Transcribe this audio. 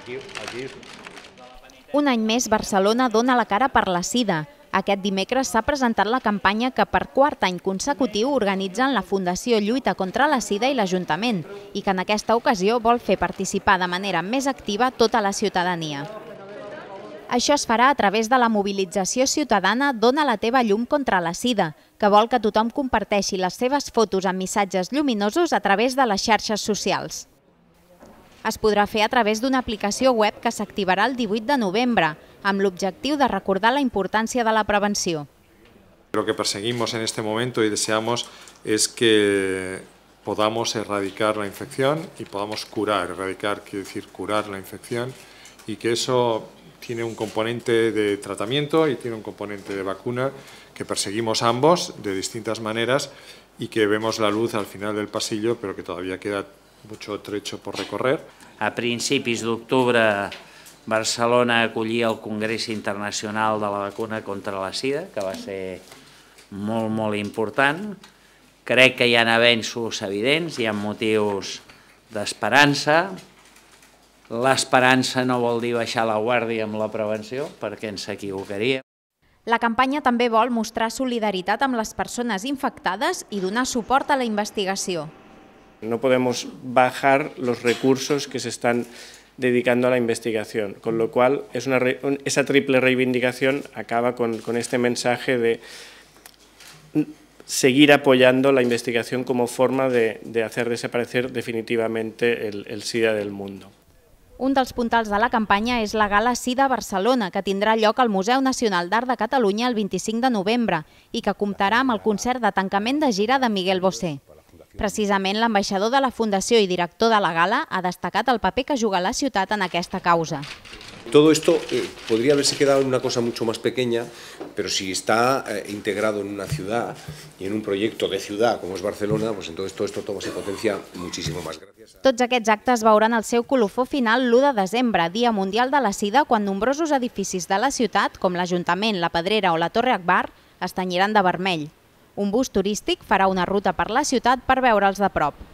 Aquí, aquí. Un any més, Barcelona dona la cara per la sida. Aquest dimecres s'ha presentat la campanya que per quart any consecutiu organitzen la Fundació Lluita contra la Sida i l'Ajuntament i que en aquesta ocasió vol fer participar de manera més activa tota la ciutadania. Això es farà a través de la mobilització ciutadana Dona la teva llum contra la sida, que vol que tothom comparteixi les seves fotos amb missatges lluminosos a través de les xarxes socials. Es podrà fer a través d'una aplicació web que s'activarà el 18 de novembre, amb l'objectiu de recordar la importància de la prevenció. Lo que perseguimos en este momento y deseamos es que podamos erradicar la infección y podamos curar, erradicar quiere decir curar la infección y que eso tiene un componente de tratamiento y tiene un componente de vacuna que perseguimos ambos de distintas maneras y que vemos la luz al final del pasillo, pero que todavía queda mucho trecho por recorrer. A principis d'octubre Barcelona acollia el Congrés Internacional de la Vacuna contra la Sida, que va ser molt, molt important. Crec que hi ha avenços evidents, hi ha motius d'esperança. L'esperança no vol dir baixar la guàrdia amb la prevenció, perquè ens equivocaria. La campanya també vol mostrar solidaritat amb les persones infectades i donar suport a la investigació. No podemos bajar los recursos que se están dedicando a la investigación, con lo cual es una, esa triple reivindicación acaba con, con este mensaje de seguir apoyando la investigación como forma de, de hacer desaparecer definitivamente el, el SIDA del mundo. Un dels puntals de la campanya és la Gala SIDA Barcelona, que tindrà lloc al Museu Nacional d'Art de Catalunya el 25 de novembre i que comptarà amb el concert de tancament de gira de Miguel Bosé. Precisament l'ambaixador de la Fundació i director de la gala ha destacat el paper que juga la ciutat en aquesta causa. Todo esto eh, podría haberse quedado en una cosa mucho más pequeña, pero si está eh, integrado en una ciudad y en un proyecto de ciudad como es Barcelona, pues entonces todo esto toma se potencia muchísimo más. Gracias. Tots aquests actes veuran el seu colofó final l'1 de desembre, Dia Mundial de la Sida, quan nombrosos edificis de la ciutat, com l'Ajuntament, la Pedrera o la Torre Akbar, es tenyiran de vermell. Un bus turístic farà una ruta per la ciutat per veure'ls de prop.